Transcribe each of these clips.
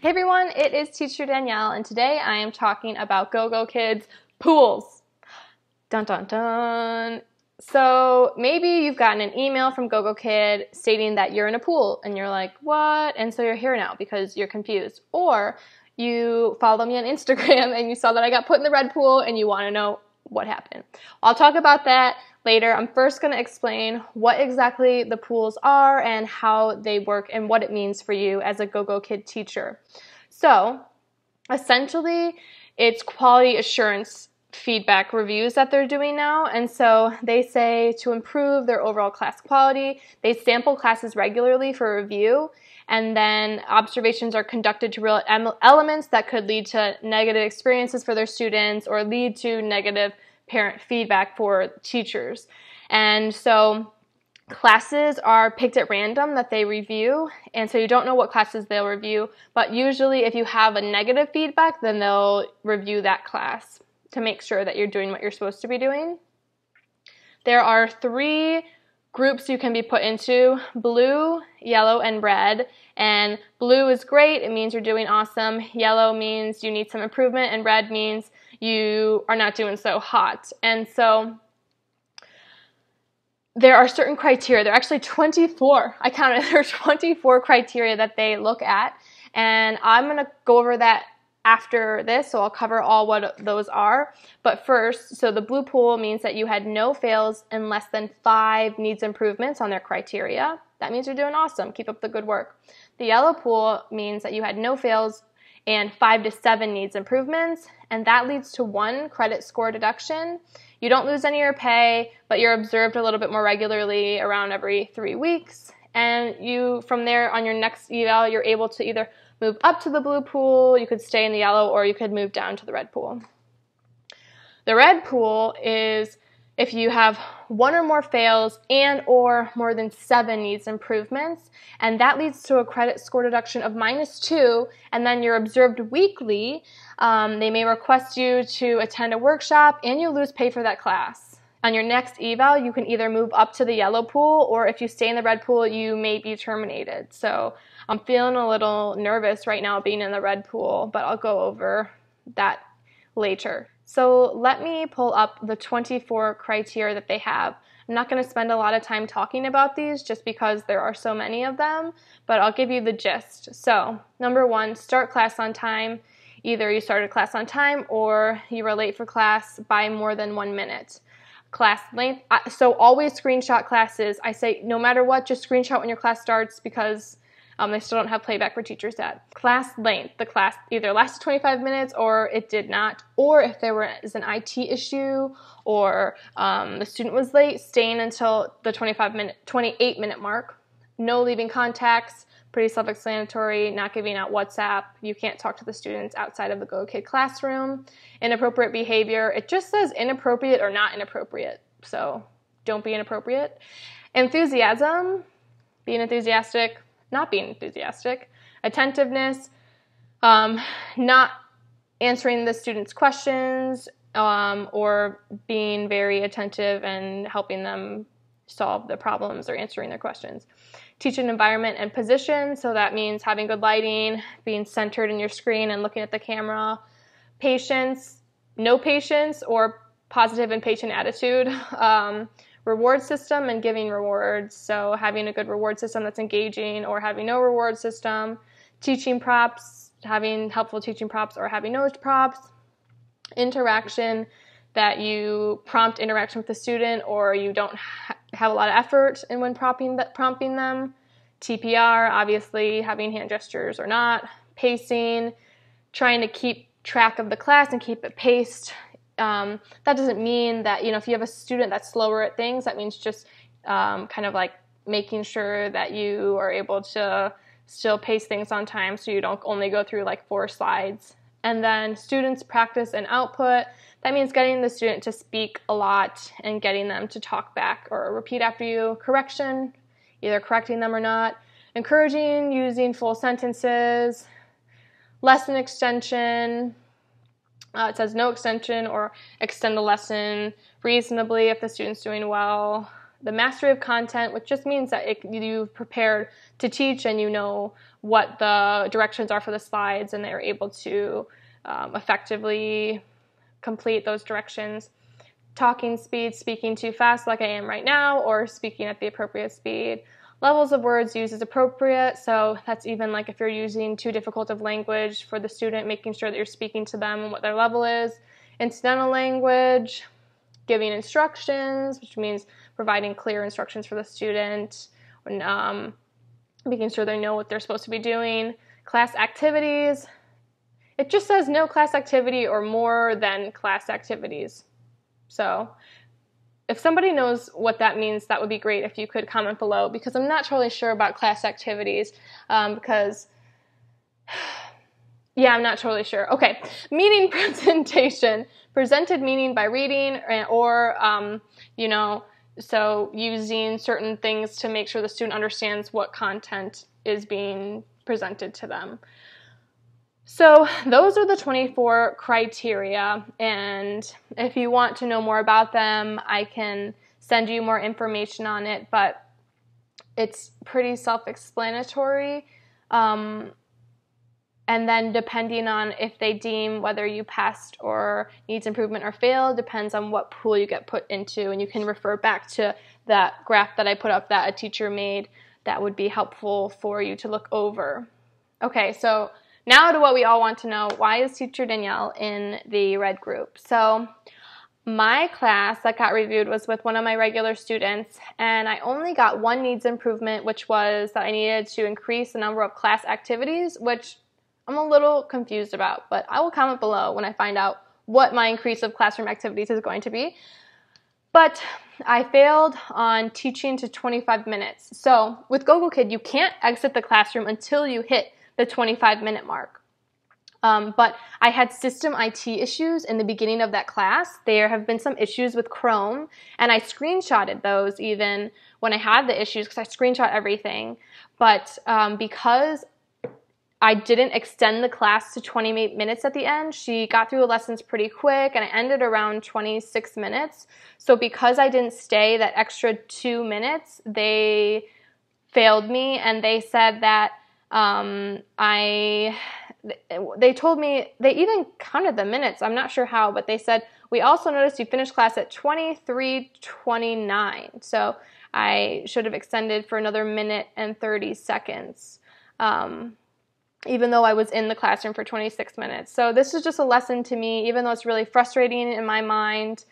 Hey everyone, it is teacher Danielle, and today I am talking about Go Go Kids pools. Dun dun dun. So maybe you've gotten an email from GoGo Kid stating that you're in a pool, and you're like, what? And so you're here now because you're confused. Or you follow me on Instagram and you saw that I got put in the red pool and you want to know what happened. I'll talk about that later. I'm first going to explain what exactly the pools are and how they work and what it means for you as a GoGo Kid teacher. So, essentially, it's quality assurance feedback reviews that they're doing now. And so they say to improve their overall class quality, they sample classes regularly for review. And then observations are conducted to real elements that could lead to negative experiences for their students or lead to negative parent feedback for teachers. And so classes are picked at random that they review. And so you don't know what classes they'll review but usually if you have a negative feedback then they'll review that class to make sure that you're doing what you're supposed to be doing. There are three groups you can be put into blue yellow and red. And blue is great. It means you're doing awesome. Yellow means you need some improvement and red means you are not doing so hot. And so there are certain criteria. There are actually 24. I counted. There are 24 criteria that they look at. And I'm going to go over that after this, so I'll cover all what those are. But first, so the blue pool means that you had no fails and less than five needs improvements on their criteria. That means you're doing awesome. Keep up the good work. The yellow pool means that you had no fails and five to seven needs improvements, and that leads to one credit score deduction. You don't lose any of your pay, but you're observed a little bit more regularly around every three weeks. And you, from there on your next eval, you're able to either move up to the blue pool, you could stay in the yellow, or you could move down to the red pool. The red pool is if you have one or more fails and or more than seven needs improvements and that leads to a credit score deduction of minus two and then you're observed weekly um, they may request you to attend a workshop and you lose pay for that class. On your next eval you can either move up to the yellow pool or if you stay in the red pool you may be terminated. So i'm feeling a little nervous right now being in the red pool but i'll go over that later so let me pull up the 24 criteria that they have. I'm not going to spend a lot of time talking about these just because there are so many of them, but I'll give you the gist. So, number one, start class on time. Either you started class on time or you were late for class by more than one minute. Class length, so always screenshot classes. I say no matter what, just screenshot when your class starts because um, they still don't have playback for teachers yet. Class length. The class either lasted 25 minutes or it did not. Or if there was an IT issue or um, the student was late, staying until the 25 minute, 28 minute mark. No leaving contacts. Pretty self-explanatory. Not giving out WhatsApp. You can't talk to the students outside of the Go Kid classroom. Inappropriate behavior. It just says inappropriate or not inappropriate. So don't be inappropriate. Enthusiasm. Being enthusiastic not being enthusiastic, attentiveness, um, not answering the students' questions, um, or being very attentive and helping them solve the problems or answering their questions. Teaching environment and position, so that means having good lighting, being centered in your screen and looking at the camera. Patience, no patience, or positive and patient attitude. Um, reward system and giving rewards. So having a good reward system that's engaging or having no reward system, teaching props, having helpful teaching props or having no props, interaction that you prompt interaction with the student or you don't ha- have a lot of effort in when prompting, th- prompting them. TPR, obviously having hand gestures or not, pacing, trying to keep track of the class and keep it paced um, that doesn't mean that you know if you have a student that's slower at things that means just um, kind of like making sure that you are able to still pace things on time so you don't only go through like four slides. And then students practice and output. That means getting the student to speak a lot and getting them to talk back or repeat after you correction either correcting them or not. Encouraging using full sentences lesson extension uh, it says no extension or extend the lesson reasonably if the student's doing well. The mastery of content, which just means that it, you've prepared to teach and you know what the directions are for the slides and they're able to um, effectively complete those directions. Talking speed, speaking too fast like I am right now, or speaking at the appropriate speed. Levels of words used is appropriate, so that's even like if you're using too difficult of language for the student, making sure that you're speaking to them and what their level is. Incidental language, giving instructions, which means providing clear instructions for the student, and, um, making sure they know what they're supposed to be doing. Class activities, it just says no class activity or more than class activities. So if somebody knows what that means, that would be great if you could comment below because I'm not totally sure about class activities um, because, yeah, I'm not totally sure. Okay, meaning presentation. Presented meaning by reading or, um, you know, so using certain things to make sure the student understands what content is being presented to them. So those are the 24 criteria, and if you want to know more about them, I can send you more information on it, but it's pretty self-explanatory. Um, and then depending on if they deem whether you passed or needs improvement or failed depends on what pool you get put into and you can refer back to that graph that i put up that a teacher made that would be helpful for you to look over okay so now to what we all want to know, why is teacher Danielle in the red group? So my class that got reviewed was with one of my regular students and I only got one needs improvement which was that I needed to increase the number of class activities which I'm a little confused about but I will comment below when I find out what my increase of classroom activities is going to be. But I failed on teaching to 25 minutes. So with Google GoGoKid you can't exit the classroom until you hit the 25 minute mark. Um, but I had system IT issues in the beginning of that class. There have been some issues with Chrome, and I screenshotted those even when I had the issues because I screenshot everything. But um, because I didn't extend the class to 28 minutes at the end. She got through the lessons pretty quick and I ended around 26 minutes. So because I didn't stay that extra two minutes, they failed me and they said that um, I they told me they even counted the minutes. I'm not sure how, but they said we also noticed you finished class at 23:29. So I should have extended for another minute and 30 seconds. Um, even though I was in the classroom for 26 minutes. So this is just a lesson to me, even though it's really frustrating in my mind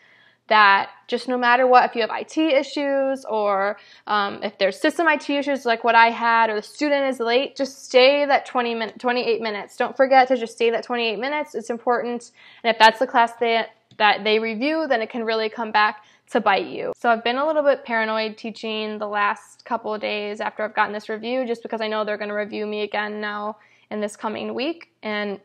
that just no matter what, if you have IT issues or um, if there's system IT issues like what I had or the student is late, just stay that 20 min- 28 minutes. Don't forget to just stay that 28 minutes. It's important. And if that's the class that, that they review, then it can really come back to bite you. So I've been a little bit paranoid teaching the last couple of days after I've gotten this review just because I know they're going to review me again now in this coming week. And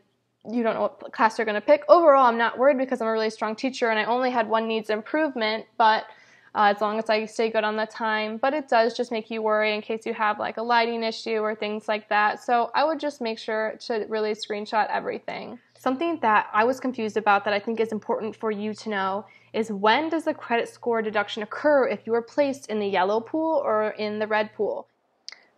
you don't know what class you're going to pick. Overall, I'm not worried because I'm a really strong teacher and I only had one needs improvement, but uh, as long as I stay good on the time. But it does just make you worry in case you have like a lighting issue or things like that. So I would just make sure to really screenshot everything. Something that I was confused about that I think is important for you to know is when does the credit score deduction occur if you are placed in the yellow pool or in the red pool?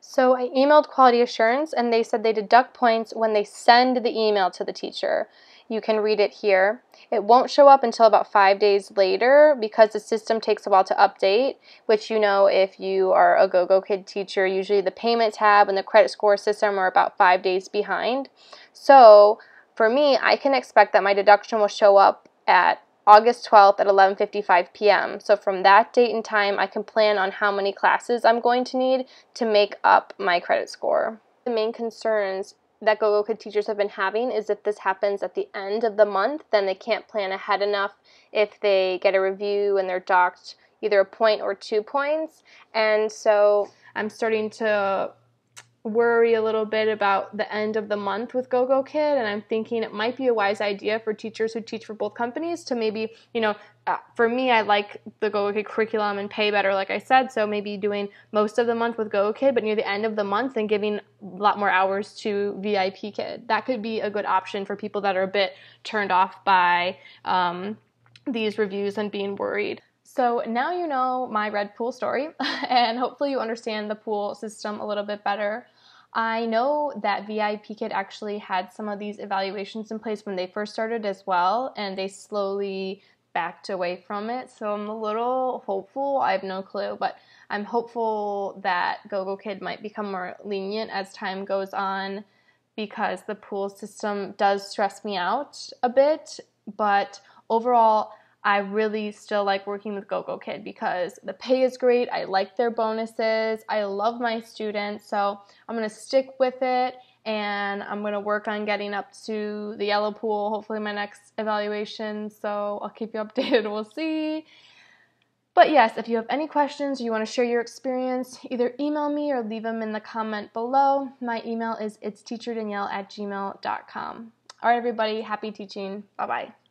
So I emailed quality assurance and they said they deduct points when they send the email to the teacher. You can read it here. It won't show up until about five days later because the system takes a while to update, which you know if you are a GoGoKid teacher, usually the payment tab and the credit score system are about five days behind. So for me, I can expect that my deduction will show up at August 12th at 11:55 p.m. So from that date and time, I can plan on how many classes I'm going to need to make up my credit score. The main concerns that GoGoKid teachers have been having is if this happens at the end of the month, then they can't plan ahead enough if they get a review and they're docked either a point or two points. And so I'm starting to worry a little bit about the end of the month with GoGoKid, and I'm thinking it might be a wise idea for teachers who teach for both companies to maybe, you know, uh, for me, I like the GoGoKid curriculum and pay better, like I said, so maybe doing most of the month with GoGoKid, but near the end of the month and giving a lot more hours to VIP Kid. That could be a good option for people that are a bit turned off by um, these reviews and being worried. So now you know my red pool story, and hopefully you understand the pool system a little bit better. I know that VIP Kid actually had some of these evaluations in place when they first started as well, and they slowly backed away from it. So I'm a little hopeful. I have no clue, but I'm hopeful that GoGo Kid might become more lenient as time goes on because the pool system does stress me out a bit. But overall, I really still like working with GoGo Kid because the pay is great. I like their bonuses. I love my students. So I'm going to stick with it and I'm going to work on getting up to the yellow pool, hopefully, my next evaluation. So I'll keep you updated. We'll see. But yes, if you have any questions or you want to share your experience, either email me or leave them in the comment below. My email is it's teacherdanielle at gmail.com. All right, everybody, happy teaching. Bye bye.